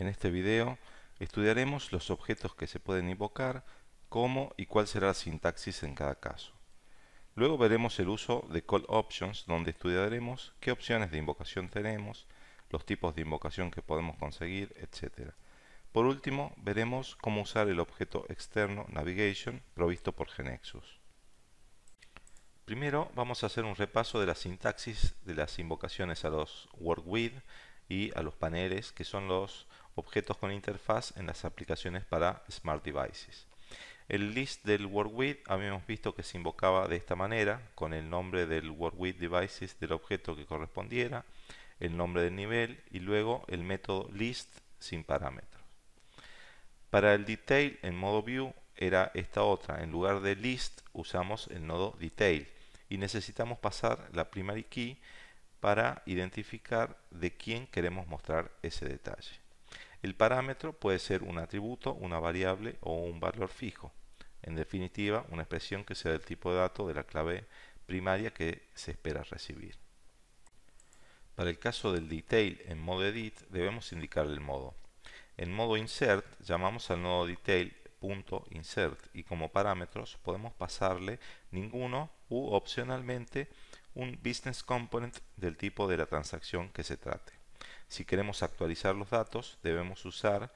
En este video estudiaremos los objetos que se pueden invocar, cómo y cuál será la sintaxis en cada caso. Luego veremos el uso de call options donde estudiaremos qué opciones de invocación tenemos, los tipos de invocación que podemos conseguir, etc. Por último, veremos cómo usar el objeto externo navigation provisto por Genexus. Primero vamos a hacer un repaso de la sintaxis de las invocaciones a los workwith y a los paneles que son los objetos con interfaz en las aplicaciones para Smart Devices. El list del WorkWith habíamos visto que se invocaba de esta manera, con el nombre del WorkWith Devices del objeto que correspondiera, el nombre del nivel y luego el método list sin parámetros. Para el detail en modo view era esta otra, en lugar de list usamos el nodo detail y necesitamos pasar la primary key para identificar de quién queremos mostrar ese detalle. El parámetro puede ser un atributo, una variable o un valor fijo. En definitiva, una expresión que sea del tipo de dato de la clave primaria que se espera recibir. Para el caso del detail en modo edit debemos indicar el modo. En modo insert llamamos al nodo detail.insert y como parámetros podemos pasarle ninguno u opcionalmente un business component del tipo de la transacción que se trate. Si queremos actualizar los datos, debemos usar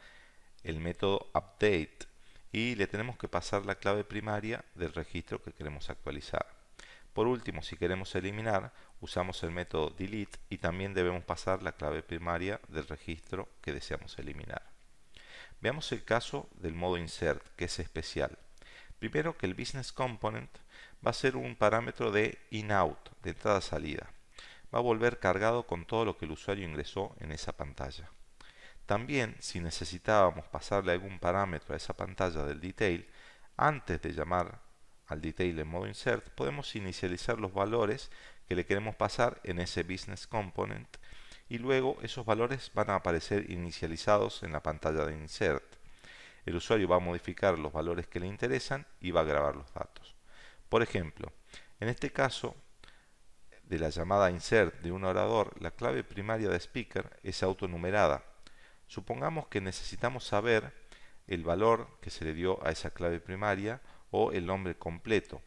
el método update y le tenemos que pasar la clave primaria del registro que queremos actualizar. Por último, si queremos eliminar, usamos el método delete y también debemos pasar la clave primaria del registro que deseamos eliminar. Veamos el caso del modo insert, que es especial. Primero que el business component va a ser un parámetro de in-out, de entrada-salida va a volver cargado con todo lo que el usuario ingresó en esa pantalla. También, si necesitábamos pasarle algún parámetro a esa pantalla del detail, antes de llamar al detail en modo insert, podemos inicializar los valores que le queremos pasar en ese business component y luego esos valores van a aparecer inicializados en la pantalla de insert. El usuario va a modificar los valores que le interesan y va a grabar los datos. Por ejemplo, en este caso de la llamada insert de un orador, la clave primaria de speaker es autonumerada. Supongamos que necesitamos saber el valor que se le dio a esa clave primaria o el nombre completo.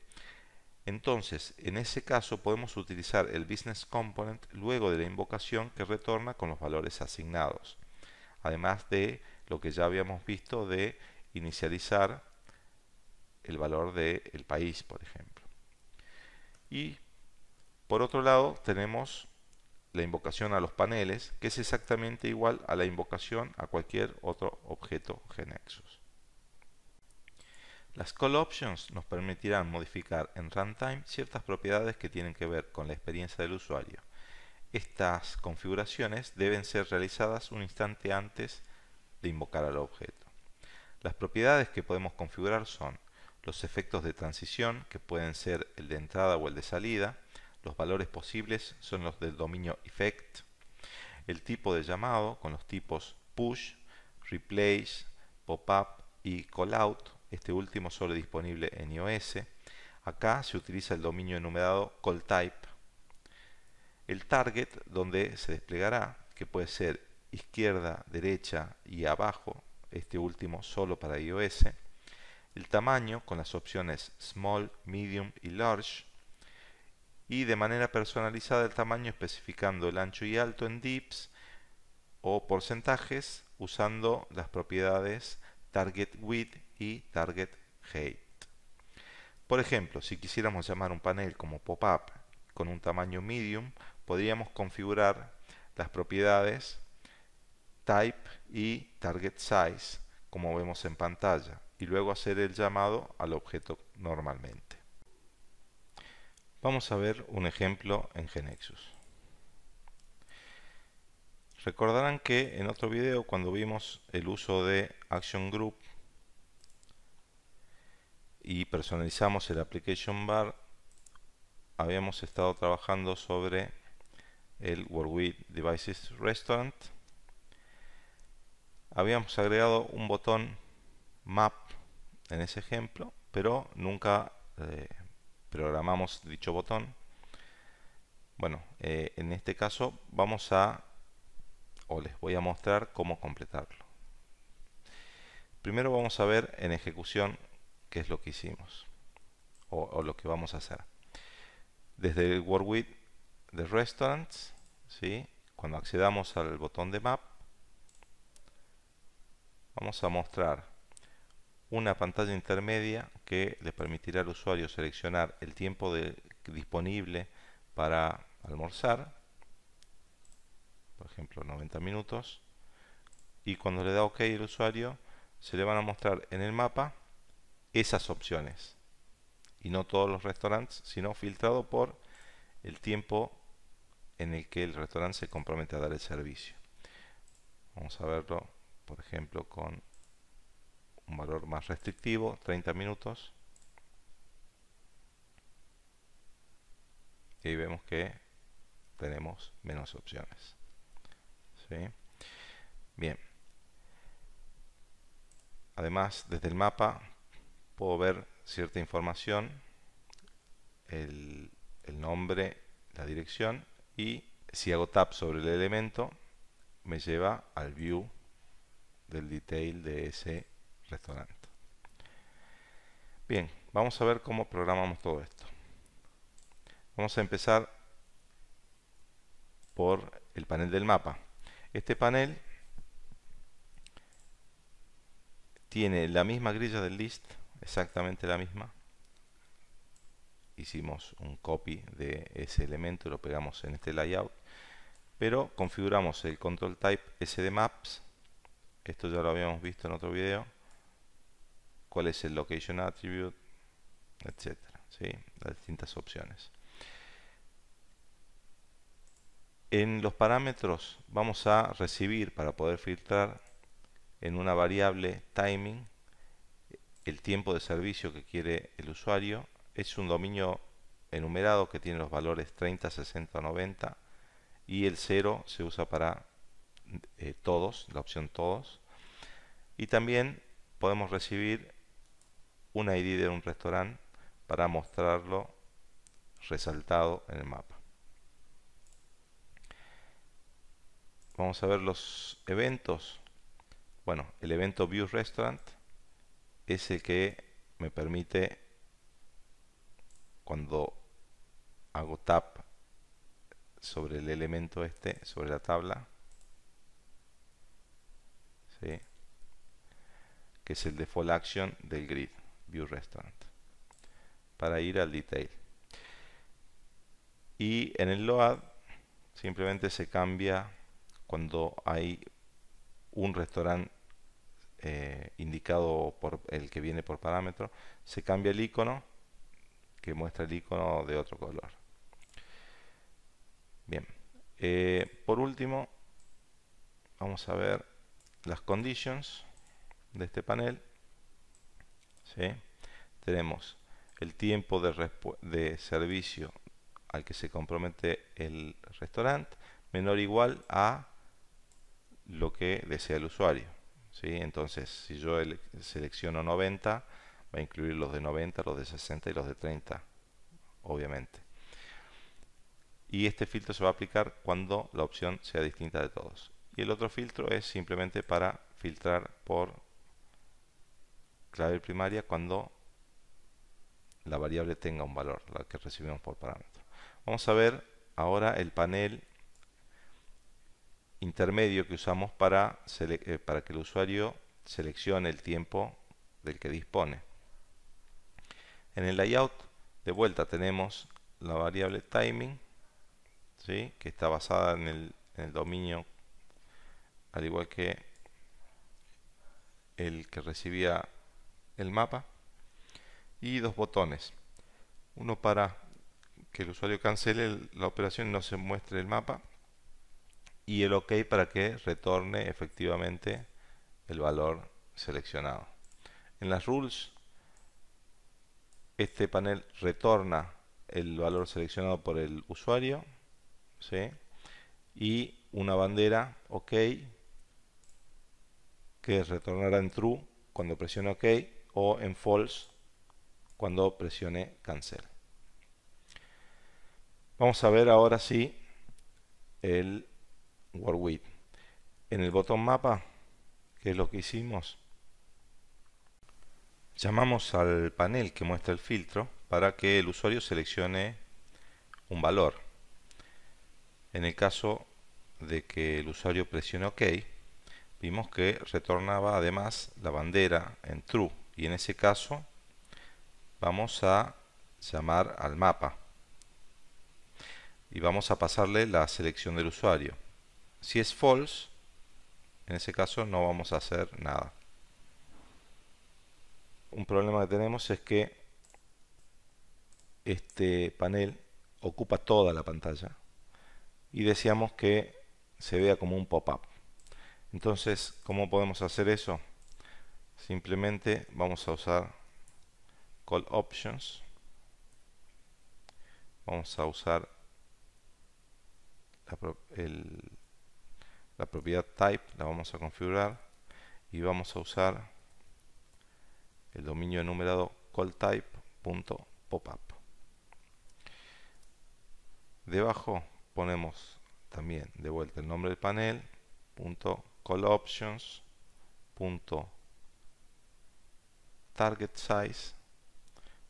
Entonces, en ese caso podemos utilizar el business component luego de la invocación que retorna con los valores asignados. Además de lo que ya habíamos visto de inicializar el valor del país, por ejemplo. Y por otro lado, tenemos la invocación a los paneles, que es exactamente igual a la invocación a cualquier otro objeto GNexus. Las call options nos permitirán modificar en runtime ciertas propiedades que tienen que ver con la experiencia del usuario. Estas configuraciones deben ser realizadas un instante antes de invocar al objeto. Las propiedades que podemos configurar son los efectos de transición, que pueden ser el de entrada o el de salida, los valores posibles son los del dominio effect, el tipo de llamado con los tipos push, replace, pop-up y callout, este último solo disponible en iOS. Acá se utiliza el dominio enumerado callType. El target donde se desplegará, que puede ser izquierda, derecha y abajo, este último solo para iOS. El tamaño con las opciones small, medium y large y de manera personalizada el tamaño especificando el ancho y alto en dips o porcentajes usando las propiedades target width y target height. Por ejemplo, si quisiéramos llamar un panel como pop-up con un tamaño medium, podríamos configurar las propiedades type y target size como vemos en pantalla y luego hacer el llamado al objeto normalmente. Vamos a ver un ejemplo en Genexus. Recordarán que en otro video cuando vimos el uso de Action Group y personalizamos el Application Bar, habíamos estado trabajando sobre el WorkWith Devices Restaurant. Habíamos agregado un botón Map en ese ejemplo, pero nunca eh, programamos dicho botón. Bueno, eh, en este caso vamos a, o les voy a mostrar cómo completarlo. Primero vamos a ver en ejecución qué es lo que hicimos o, lo que vamos a hacer. Desde el Word with de Restaurants, ¿sí? cuando accedamos al botón de Map, vamos a mostrar una pantalla intermedia que le permitirá al usuario seleccionar el tiempo disponible para almorzar, por ejemplo 90 minutos, y cuando le da OK el usuario se le van a mostrar en el mapa esas opciones y no todos los restaurantes, sino filtrado por el tiempo en el que el restaurante se compromete a dar el servicio. Vamos a verlo, por ejemplo, con un valor más restrictivo, 30 minutos. Y vemos que tenemos menos opciones. Bien. Además, desde el mapa puedo ver cierta información, el, el nombre, la dirección y si hago tap sobre el elemento me lleva al view del detail de ese restaurante. Bien, vamos a ver cómo programamos todo esto. Vamos a empezar por el panel del mapa. Este panel tiene la misma grilla del list, exactamente la misma, hicimos un copy de ese elemento lo pegamos en este layout pero configuramos el control type sdmaps esto ya lo habíamos visto en otro video cuál es el location attribute etcétera ¿sí? las distintas opciones en los parámetros vamos a recibir para poder filtrar en una variable timing el tiempo de servicio que quiere el usuario es un dominio enumerado que tiene los valores 30, 60, 90 y el 0 se usa para eh, todos, la opción todos. Y también podemos recibir un ID de un restaurante para mostrarlo resaltado en el mapa. Vamos a ver los eventos. Bueno, el evento View Restaurant es el que me permite cuando hago tap sobre el elemento este, sobre la tabla, que es el default action del grid, View Restaurant, para ir al detail. Y en el load simplemente se cambia cuando hay un restaurante eh, indicado por el que viene por parámetro, se cambia el icono que muestra el icono de otro color. Bien, eh, por último, vamos a ver las conditions de este panel. Tenemos el tiempo de, servicio al que se compromete el restaurante menor o igual a lo que desea el usuario. ¿sí? Entonces, si yo selecciono 90, va a incluir los de 90, los de 60 y los de 30, obviamente. Y este filtro se va a aplicar cuando la opción sea distinta de todos. Y el otro filtro es simplemente para filtrar por clave primaria cuando la variable tenga un valor, la que recibimos por parámetro. Vamos a ver ahora el panel intermedio que usamos para, eh, para que el usuario seleccione el tiempo del que dispone. En el layout de vuelta tenemos la variable timing, ¿sí? que está basada en el, en el dominio, al igual que el que recibía el mapa, y dos botones. Uno para que el usuario cancele la operación y no se muestre el mapa, y el OK para que retorne efectivamente el valor seleccionado. En las rules este panel retorna el valor seleccionado por el usuario y una bandera OK que retornará en true cuando presione OK o en false cuando presione cancel. Vamos a ver ahora sí el word width. En el botón mapa, que es lo que hicimos, Llamamos al panel que muestra el filtro para que el usuario seleccione un valor. En el caso de que el usuario presione OK, vimos que retornaba además la bandera en true y en ese caso vamos a llamar al mapa y vamos a pasarle la selección del usuario. Si es false, en ese caso no vamos a hacer nada. Un problema que tenemos es que este panel ocupa toda la pantalla y deseamos que se vea como un pop-up. Entonces, ¿cómo podemos hacer eso? Simplemente vamos a usar call options. Vamos a usar la, propiedad type, la vamos a configurar y vamos a usar el dominio enumerado calltype.popup. Debajo ponemos también de vuelta el nombre del panel, punto calloptions, punto target size.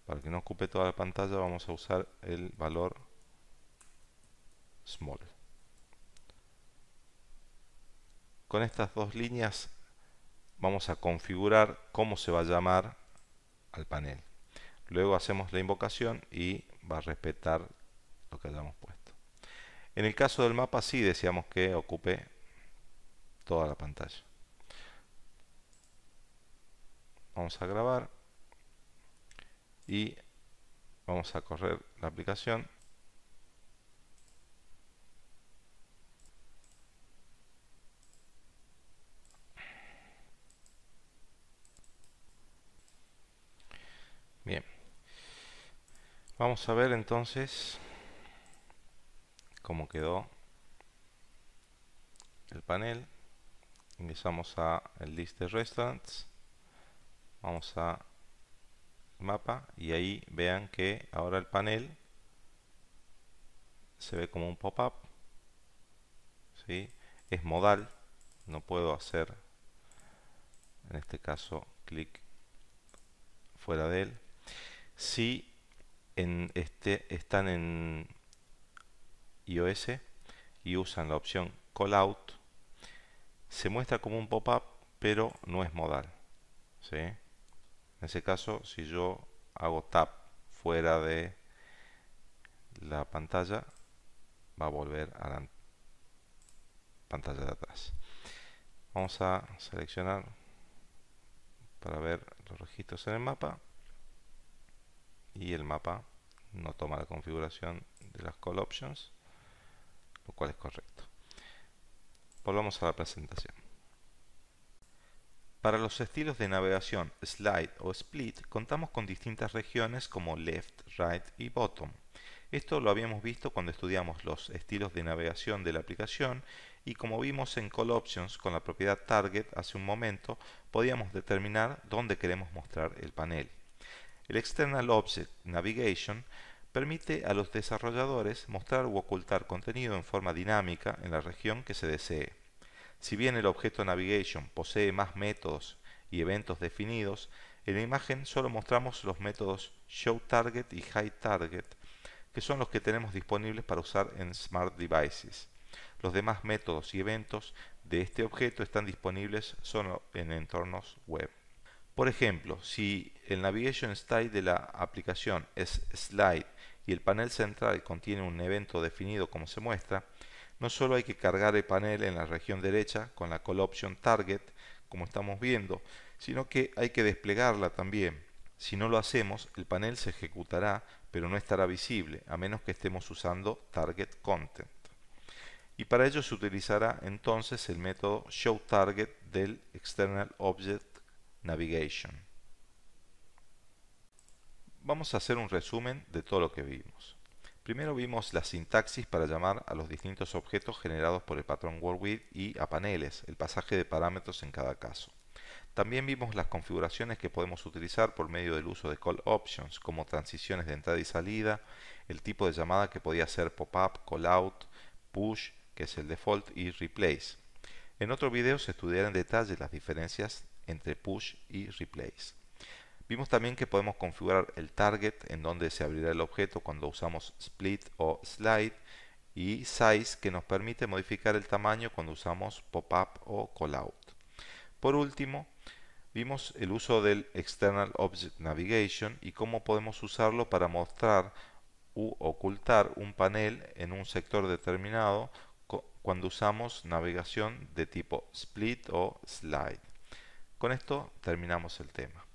Para que no ocupe toda la pantalla vamos a usar el valor small. Con estas dos líneas vamos a configurar cómo se va a llamar al panel. Luego hacemos la invocación y va a respetar lo que hayamos puesto. En el caso del mapa sí deseamos que ocupe toda la pantalla. Vamos a grabar y vamos a correr la aplicación Bien. Vamos a ver entonces cómo quedó el panel. Ingresamos a el list de restaurants. Vamos a mapa y ahí vean que ahora el panel se ve como un pop-up. ¿sí? Es modal. No puedo hacer en este caso clic fuera de él si en este, están en iOS y usan la opción Callout, se muestra como un pop-up, pero no es modal. En ese caso, si yo hago tap fuera de la pantalla, va a volver a la pantalla de atrás. Vamos a seleccionar para ver los registros en el mapa y el mapa no toma la configuración de las call options, lo cual es correcto. Volvamos a la presentación. Para los estilos de navegación slide o split contamos con distintas regiones como left, right y bottom. Esto lo habíamos visto cuando estudiamos los estilos de navegación de la aplicación y como vimos en Call Options con la propiedad Target hace un momento, podíamos determinar dónde queremos mostrar el panel. El External Object Navigation permite a los desarrolladores mostrar u ocultar contenido en forma dinámica en la región que se desee. Si bien el objeto Navigation posee más métodos y eventos definidos, en la imagen solo mostramos los métodos ShowTarget y HideTarget, que son los que tenemos disponibles para usar en Smart Devices. Los demás métodos y eventos de este objeto están disponibles solo en entornos web. Por ejemplo, si el Navigation Style de la aplicación es Slide y el panel central contiene un evento definido como se muestra, no solo hay que cargar el panel en la región derecha con la Call Option Target, como estamos viendo, sino que hay que desplegarla también. Si no lo hacemos, el panel se ejecutará, pero no estará visible, a menos que estemos usando Target Content. Y para ello se utilizará entonces el método ShowTarget del External Object Navigation. Vamos a hacer un resumen de todo lo que vimos. Primero vimos la sintaxis para llamar a los distintos objetos generados por el patrón WorldWidth y a paneles, el pasaje de parámetros en cada caso. También vimos las configuraciones que podemos utilizar por medio del uso de call options, como transiciones de entrada y salida, el tipo de llamada que podía ser pop-up, call-out, push, que es el default, y replace. En otro video se estudiará en detalle las diferencias entre push y replace. Vimos también que podemos configurar el target en donde se abrirá el objeto cuando usamos split o slide y size que nos permite modificar el tamaño cuando usamos pop-up o callout. Por último, vimos el uso del External Object Navigation y cómo podemos usarlo para mostrar u ocultar un panel en un sector determinado cuando usamos navegación de tipo split o slide. Con esto terminamos el tema.